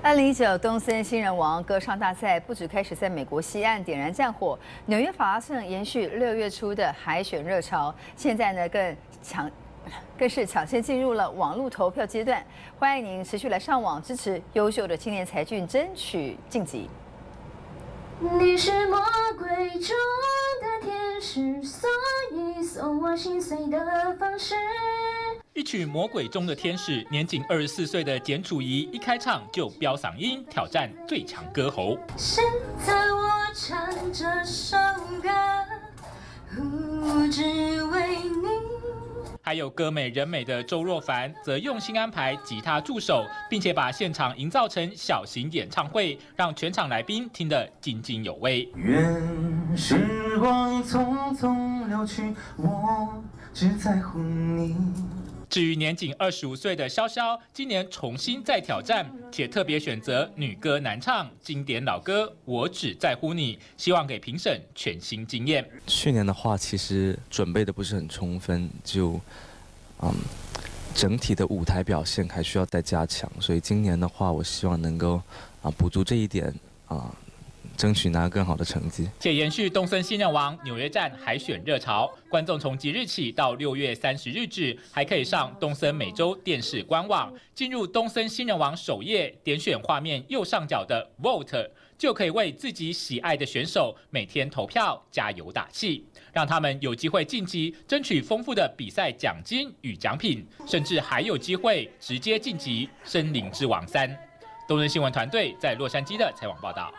二零一九东森新人王歌唱大赛不止开始在美国西岸点燃战火，纽约法拉盛延续六月初的海选热潮，现在呢更抢，更是抢先进入了网络投票阶段。欢迎您持续来上网支持优秀的青年才俊，争取晋级。你是魔鬼中的天使，所以送我心碎的方式。一曲《魔鬼中的天使》，年仅二十四岁的简楚怡一开唱就飙嗓音，挑战最强歌喉。现在我唱这首歌，只为你。还有歌美人美的周若凡，则用心安排吉他助手，并且把现场营造成小型演唱会，让全场来宾听得津津有味。愿时光匆匆流去，我只在乎你。至于年仅二十五岁的潇潇，今年重新再挑战，且特别选择女歌男唱经典老歌《我只在乎你》，希望给评审全新经验。去年的话，其实准备的不是很充分，就嗯，整体的舞台表现还需要再加强，所以今年的话，我希望能够啊补足这一点啊。争取拿更好的成绩，且延续东森新人王纽约站海选热潮，观众从即日起到六月三十日止，还可以上东森美洲电视官网，进入东森新人王首页，点选画面右上角的 Vote，就可以为自己喜爱的选手每天投票加油打气，让他们有机会晋级，争取丰富的比赛奖金与奖品，甚至还有机会直接晋级森林之王三。东森新闻团队在洛杉矶的采访报道。